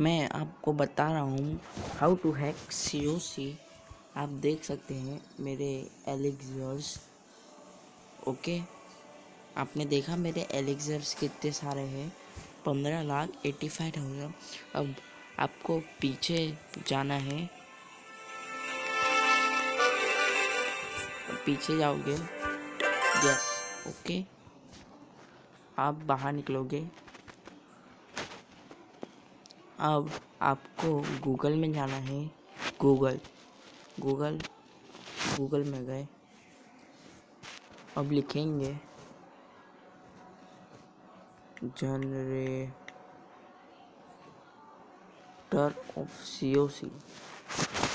मैं आपको बता रहा हूँ how to hack C O C आप देख सकते हैं मेरे एलिक्जर्स ओके? आपने देखा मेरे एलिक्जर्स कितने सारे हैं? पंद्रह लाख एट्टी फाइव थाउज़ेंड अब आपको पीछे जाना है। पीछे जाओगे? Yes okay? आप बाहर निकलोगे। अब आपको गूगल में जाना है। गूगल। गूगल। गूगल में गए। अब लिखेंगे। जनरेटर ऑफ़ सी ओ सी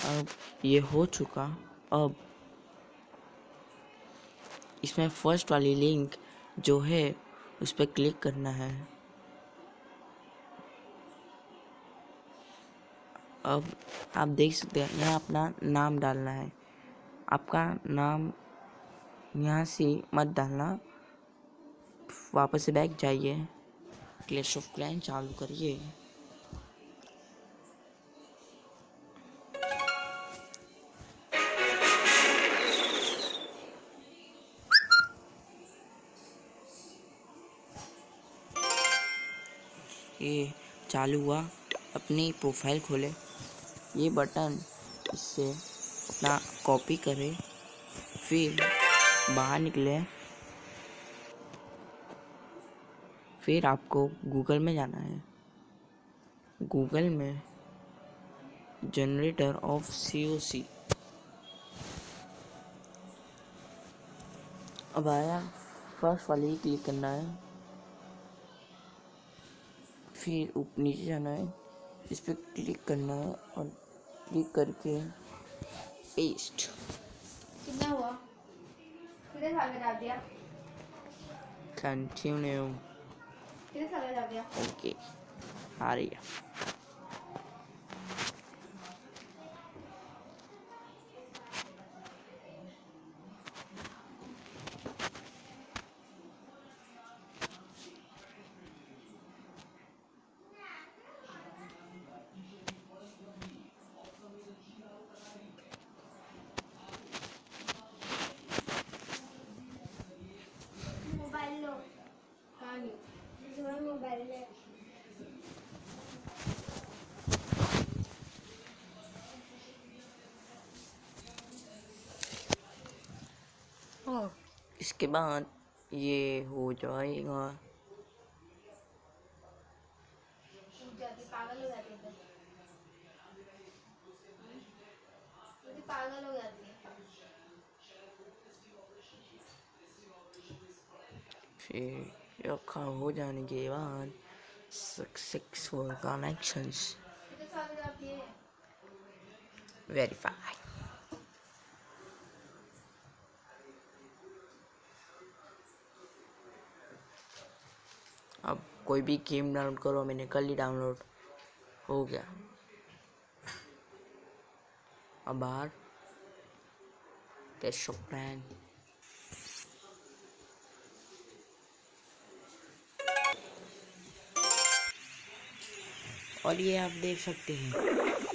अब ये हो चुका। अब इसमें फ़र्स्ट वाली लिंक जो है, उस पर क्लिक करना है। अब आप देख सकते हैं, यहाँ अपना नाम डालना है। आपका नाम यहाँ से मत डालना। वापस से बैक जाइए। क्लैश ऑफ़ क्लैन चालू करिए। ये चालू हुआ। अपनी प्रोफ़ाइल खोले। ये बटन इससे अपना कॉपी करें, फिर बाहर निकले। फिर आपको गूगल में जाना है। गूगल में जनरेटर ऑफ़ सी ओ सी अब आया फ़र्स्ट वाले क्लिक करना है। फिर ऊपर नीचे जाना है। इस पर क्लिक करना है और क्लिक करके पेस्ट कितना हुआ? कितने साल में डाल दिया? कंटिन्यू कितने साल में डाल दिया? ओके आ रही है। और इसके बाद ये हो जाएगा। हो है हो है फिर रखा हो जाने के बाद सक्सेसफुल है वेरीफाई अब कोई भी गेम डाउनलोड करो, मैंने कल ही डाउनलोड हो गया। अब बाहर कैश ऑफ़ और ये आप देख सकते हैं,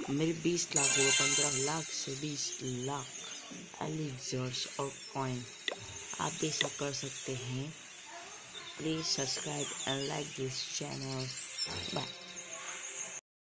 मेरे 20 लाख हुए, पंद्रह लाख से 20 लाख एलिजर्स और पॉइंट आप भी सब कर सकते हैं। Please subscribe and like this channel bye